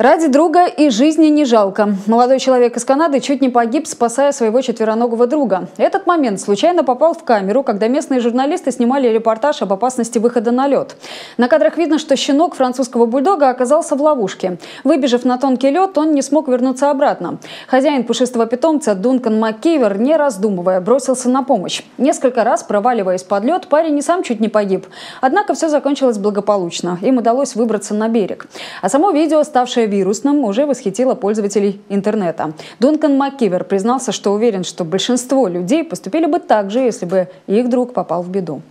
Ради друга и жизни не жалко. Молодой человек из Канады чуть не погиб, спасая своего четвероногого друга. Этот момент случайно попал в камеру, когда местные журналисты снимали репортаж об опасности выхода на лед. На кадрах видно, что щенок французского бульдога оказался в ловушке. Выбежав на тонкий лед, он не смог вернуться обратно. Хозяин пушистого питомца Дункан МакКивер, не раздумывая, бросился на помощь. Несколько раз, проваливаясь под лед, парень и сам чуть не погиб. Однако все закончилось благополучно. Им удалось выбраться на берег. А само видео, ставшее вирусным уже восхитило пользователей интернета. Дункан МакКивер признался, что уверен, что большинство людей поступили бы так же, если бы их друг попал в беду.